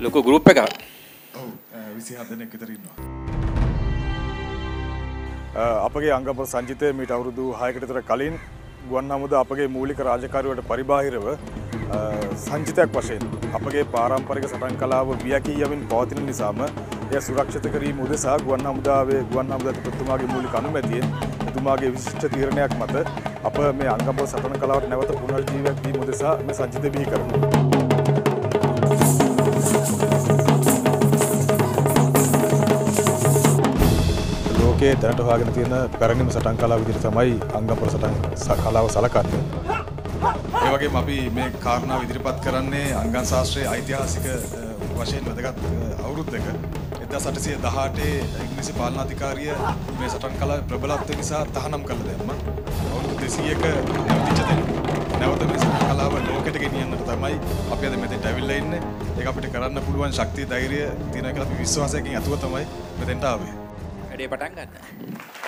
ලොකු ගරුප් එක විසි හදනෙක් විතරන්නවා අපගේ අංගප සංචිතය මීට අවුරුදු හයකටතර කලින් ගුවන් හමුද අපගේ මූලික රාජකාරුවට පරිබාහිරව සංචිතයක් වශයෙන් අපගේ පාරම්පරික සටන් කලාව වියකී යමින් පවතින නිසාම එය සුරක්ෂත කිරීම උදෙසා ගුවන් හමුදාවේ ගුවන් හමුදාපතිතුමාගේ මූලික අනුමැතියෙන් එතුමාගේ විශිෂ්ට තීරණයක් මත අප මේ අංගප සටන කලාවට නැවත පුනර්ජීවයක් දීම උදෙසා මේ සංචිත බිහි කරනවා. ලෝකයේ දැනට හොයාගෙන තියෙන පැරණිම සටන් කලාව විදිහට තමයි අංගපුර සටන් කලාව සලකන්නේ. ඒ වගේම අපි මේ කාරණාව ඉදිරිපත් කරන්නේ අංගන් ශාස්ත්‍රයේ ඓතිහාසික වශයෙන් වැදගත් අවුරුද්දක 1818 ඉංග්‍රීසි පාලනාධිකාරිය මේ සටන් කලාවේ ප්‍රබලත්වය නිසා තහනම් කළ දැම්මා. අවුරුදු 200ක නැවතිච්ච දෙයක්. නැවත මේ සටන් කලාව ලෝකෙට ගෙනියන්නට තමයි අපි අද මෙතෙන්ට ඇවිල්ලා ඉන්නේ. ඒක අපිට කරන්න පුළුවන් ශක්තිය ධෛර්යය තියෙනවා කියලා අපි විශ්වාසයකින් අතුව තමයි මෙතෙන්ට ආවේ. වැඩේ පටන් ගන්න.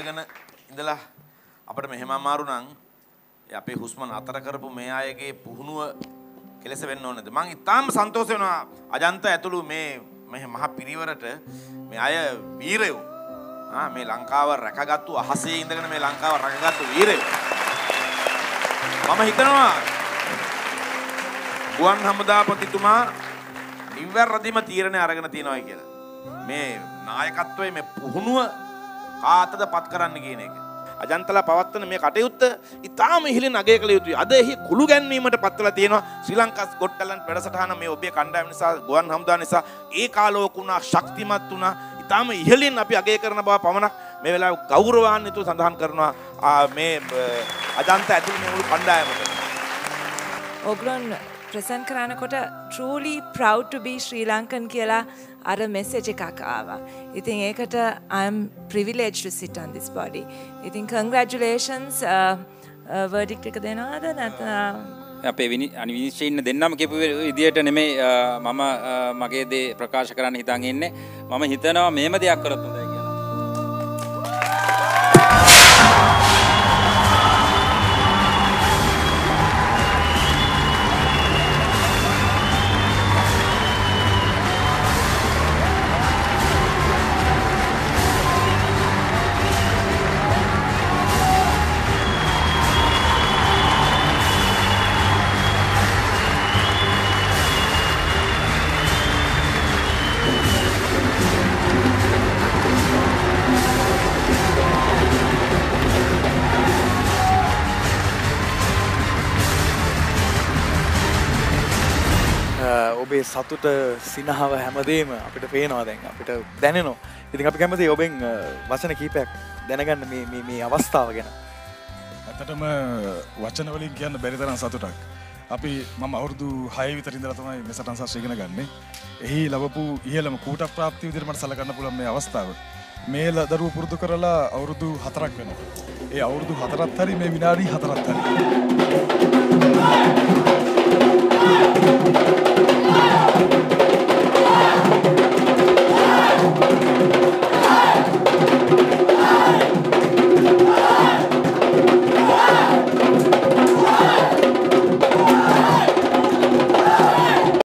අල්ලගෙන ඉඳලා අපිට මෙහෙම අමාරු නම් අපේ හුස්ම නතර කරපු මේ අයගේ පුහුණුව කෙලෙස වෙන්න ඕනේද? මං ඉතාම සන්තෝෂ වෙනවා අජන්ත ඇතුළු මේ මේ මහ පිරිවරට මේ අය වීරයෝ. ආ මේ ලංකාව රැකගත්තු අහසේ ඉඳගෙන මේ ලංකාව රැකගත්තු වීරයෝ. මම හිතනවා ගුවන් හමුදාපතිතුමා නිවැරදිම තීරණය අරගෙන තියෙනවා කියලා. මේ නායකත්වයේ මේ පුහුණුව කාටද පත් කරන්න කියන එක. අජන්තලා පවත්වන මේ කටයුත්ත ඉතාම ඉහළින් අගය කළ යුතුයි. අද එහි කුළු ගැන්වීමට පත්වලා තියෙනවා ශ්‍රී ලංකා ගොට් ටැලන්ට් වැඩසටහන මේ ඔබේ කණ්ඩායම නිසා ගුවන් හමුදා නිසා ඒකාලෝක වුණා ශක්තිමත් වුණා. ඉතාම ඉහළින් අපි අගය කරන බව පමණක් මේ වෙලාවේ ගෞරවාන්විතව සඳහන් කරනවා මේ අජන්ත ඇතුළු මේ මුළු කණ්ඩායමට. ඔගලොන් ප්‍රසන් කරනකොට truly proud to be Sri Lankan කියලා අර මෙසේජ් එකක් ආවා. ඉතින් ඒකට I'm privileged to sit on this body. ඉතින් congratulations uh, uh වර්ඩික්් එක දෙනවාද නැත uh, අපේ විනි අනිවිනිශ්චයන්න දෙන්නම කිපු විදියට නෙමේ අ, uh, මම අ, මගේ දේ ප්‍රකාශ කරන්න හිතන් එන්නේ මම හිතනවා මේම දෙයක් කරත් හොඳයි ඔබේ සතුට සිනහාව හැමදේම අපිට පේනවා දැන් අපිට දැනෙනවා. ඉතින් අපි කැමති ඔබෙන් අ, වචන කීපයක් දැනගන්න මේ- මේ මේ අවස්ථාව ගැන. ඇතටම වචනවලින් කියන්න බැරිතරම් සතුටක්. අපි මම අවුරදු හය විතරින්දර තමයි මේ සටන් ශාස්ත්‍රය ඉගෙන ගන්නේ. එහි ලබපු ඉහළම කූට ප්‍රාප්ති විදිහට මට සලකන්න පුළුවන් මේ අවස්ථාව. මේ ල- දරුව පුරුදු කරලා අවුරුදු හතරක් වෙනවා. ඒ අවුරුදු හතරත් හරි මේ විනාඩි හතරත් හරි.